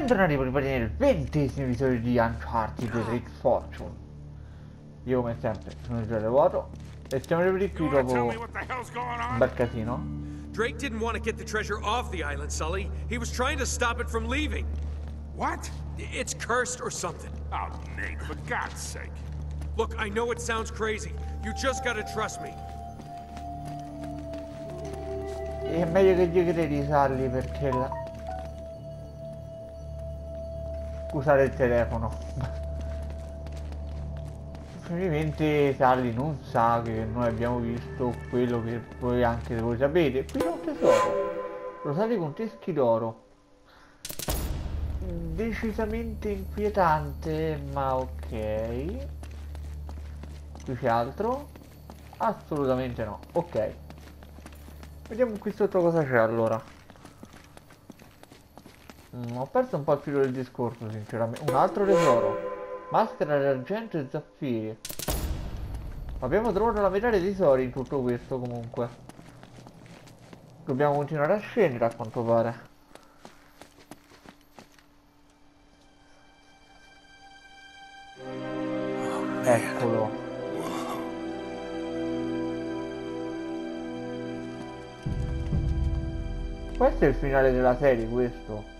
Bentornati per ripartire il ventesimo episodio di Uncharted The Rick Fortune. Io come sempre sono Giorgio Vuoto e stiamo ripartiti qui dopo un bel casino. Drake didn't want to get the treasure off the island, Sully. He was trying to stop it from leaving. What? It's cursed or something. Oh, Nate, for God's sake. Look, I know it sounds crazy. You just gotta trust me. È meglio che gli credi Sally perché la... Usare il telefono. Probabilmente Sally non sa che noi abbiamo visto quello che voi anche voi sapete. Qui c'è un tesoro. Rosati con teschi d'oro. Decisamente inquietante, ma ok. Qui c'è altro? Assolutamente no. Ok. Vediamo qui sotto cosa c'è allora. Mm, ho perso un po' il filo del discorso, sinceramente. Un altro tesoro. Maschera d'argento e zaffiri. Abbiamo trovato la metà dei tesori in tutto questo comunque. Dobbiamo continuare a scendere a quanto pare. Eccolo. Questo è il finale della serie, questo.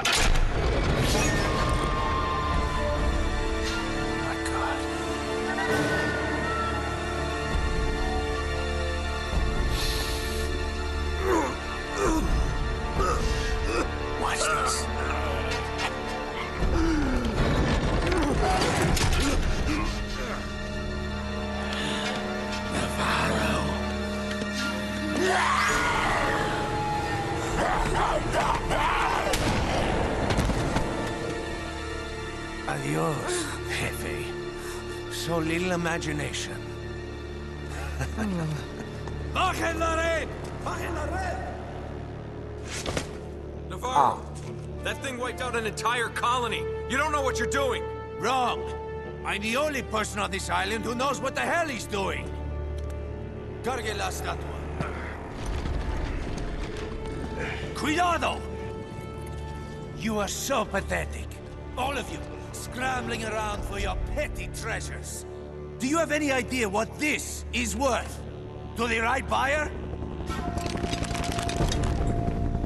Adios, Jefe. So little imagination. Bajen la red! Bajen la red! Navarro, ah. that thing wiped out an entire colony. You don't know what you're doing. Wrong. I'm the only person on this island who knows what the hell he's doing. Cargue la estatua. Cuidado! You are so pathetic. All of you, scrambling around for your petty treasures. Do you have any idea what this is worth? To the right buyer?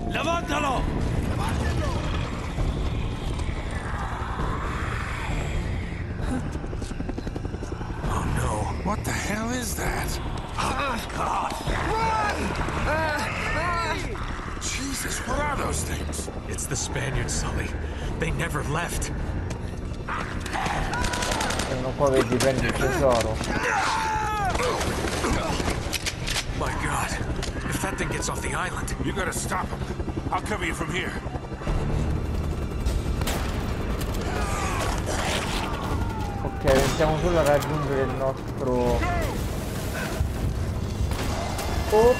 Levántalo! Oh no. What the hell is that? Ah, ah, ah. Jesus, what are those things? It's the Spaniards, Sully. They never left. Se non poi vedi prendi il tesoro. My God. If that thing gets off the island, You gotta stop him. I'll cover you from here. Ok, pensiamo solo a raggiungere il nostro... Oh!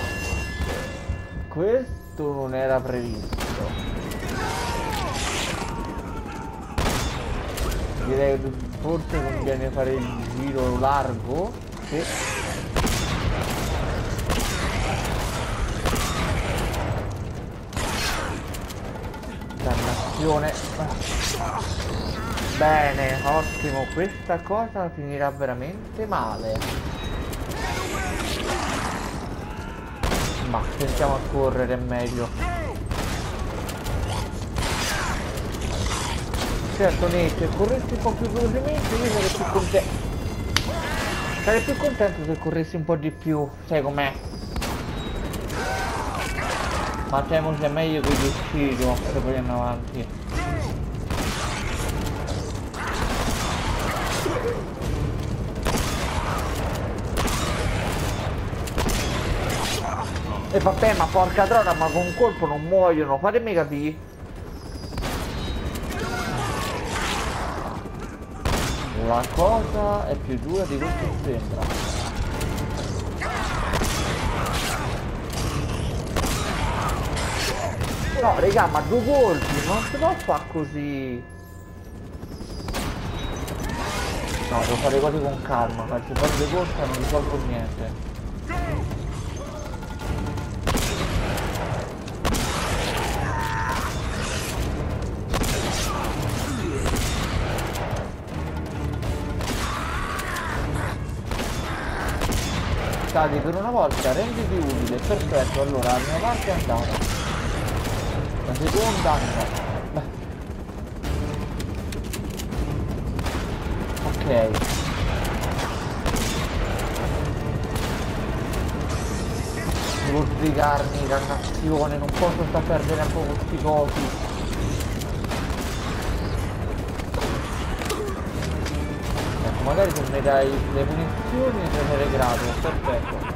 Questo non era previsto. Direi che forse conviene fare il giro largo. Sì. Dannazione. Bene, ottimo, questa cosa finirà veramente male. Ma sentiamo a correre è meglio. Certo Nate, corresti un po' più velocemente io sarei più contento. Sarei più contento se corressi un po' di più, sai com'è? Ma temo sia meglio che ti uccido se poi andiamo avanti. E vabbè, ma porca trona, ma con un colpo non muoiono, fatemi capire. La cosa è più dura di che sembra. No, raga, ma due colpi, non si può fare così. No, devo fare le cose con calma, faccio fare le e non risolvo niente. Cadi per una volta, renditi utile, perfetto, allora parte è andata. La seconda. Beh. Ok. Devo sbrigarmi, dannazione, non posso sta perdere tempo con questi cosi. Magari se mi dai le munizioni ne sarei grato, perfetto.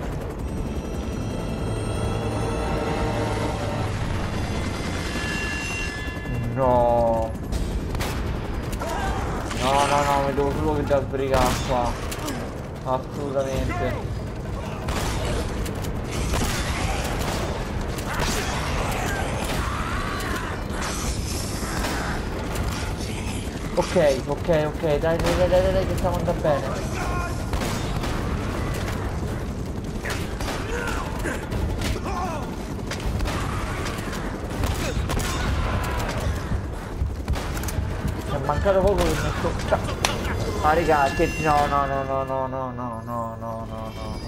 No. No, no, no, mi devo solo che da sbrigare qua. Assolutamente. Ok, ok, ok, dai, dai, dai, dai, dai, che stiamo andando bene. Mi è mancato poco che mi sto... Ah raga, che... No, no, no, no, no, no, no, no, no, no, no.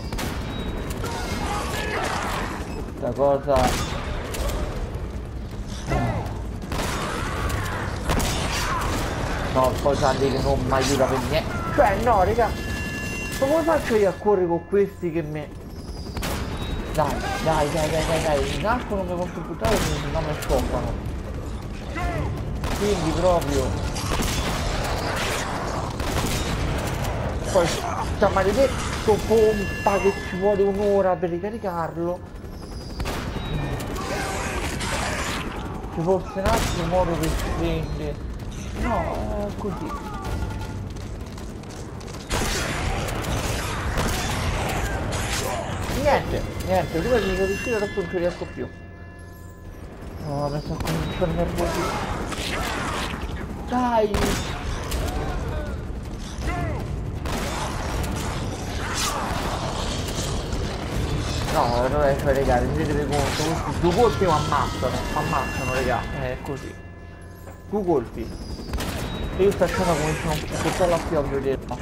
Questa cosa... No, Sandy che non mi aiuta per niente. Cioè, no, raga. Ma come faccio io a correre con questi che mi... Dai, dai, dai, dai, dai, dai. In arco non mi posso buttare perché non mi stoppano. Quindi proprio... Poi sta maledetto pompa che ci vuole un'ora per ricaricarlo. Ci fosse un altro modo per spendere. No, così. Niente, niente, due mi devo riuscire adesso non ci riesco più. No, adesso comincio a nervoso. Dai! No, non cioè a regare, vedete come questi due colpi mi ammazzano, mi ammazzano regà, è così due colpi e io stacciata come sono portata la qui a vederla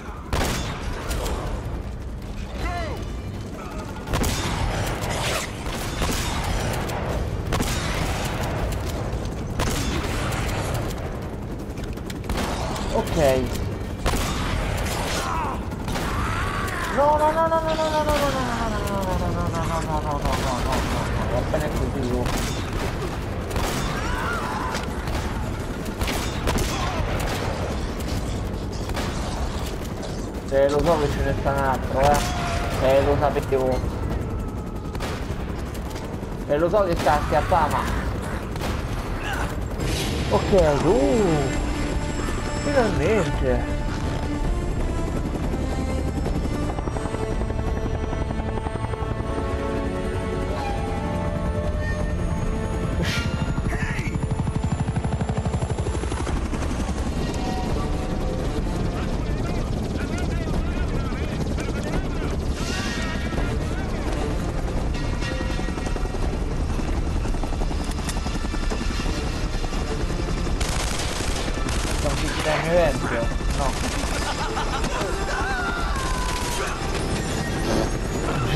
ok. Eh, lo so che ce ne sta un altro, eh. Eh, lo sapevo. E lo so che sta a schiappare, ma... Ok, uh. Finalmente.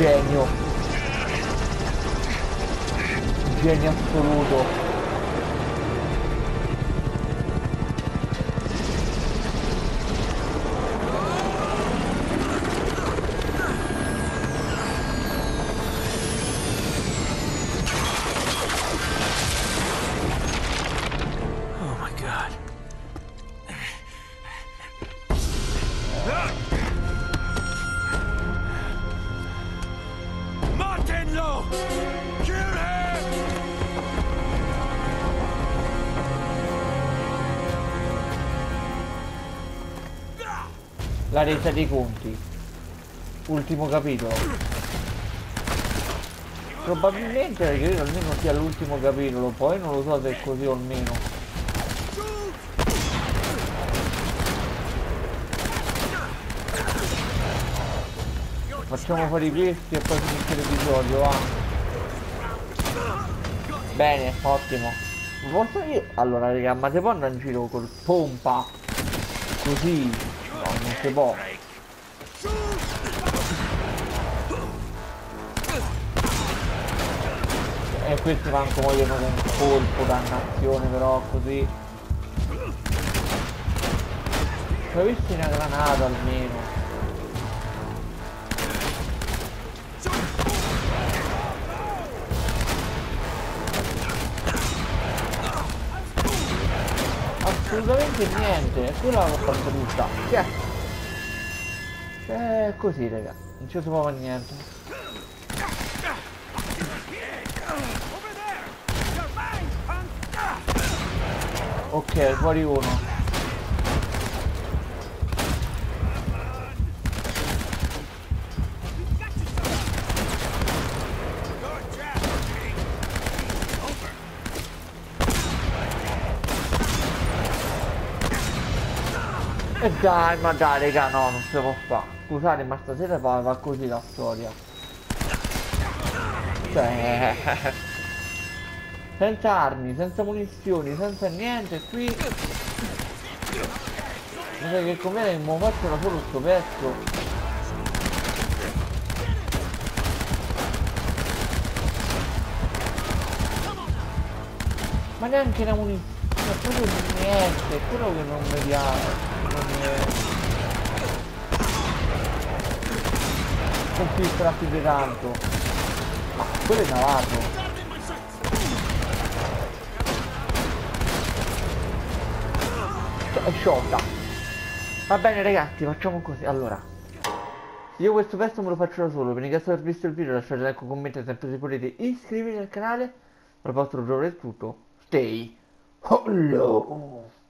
Genio. Genio assoluto. La resa dei conti. Ultimo capitolo. Probabilmente credo almeno sia l'ultimo capitolo, poi non lo so se è così o meno. Facciamo fuori questi e poi finisce l'episodio, va. Bene, ottimo. Posso io? Allora, raga, ma si può andare in giro col pompa? Così? Si può. E questi manco vogliono un colpo, dannazione, però così. Hai visto una granata almeno? Assolutamente niente, quella l'ho fatta tutta. Che? È così raga, non ci si può fare niente. Ok, fuori uno. E dai, ma dai, raga, no, non si può fare. Scusate, ma stasera va, va così la storia. Cioè... Senza armi, senza munizioni, senza niente, qui... Mi sa che che mi faccio solo sto pezzo. Ma neanche la munizione, proprio niente, è quello che non piace. Non si tratti di tanto. Ma quello è navato. è sciolta. Va bene ragazzi facciamo così. Allora io questo pezzo me lo faccio da solo. Per ringraziare per aver visto il video lasciate like un commento sempre se volete iscrivetevi al canale. Il vostro è tutto. Stay hello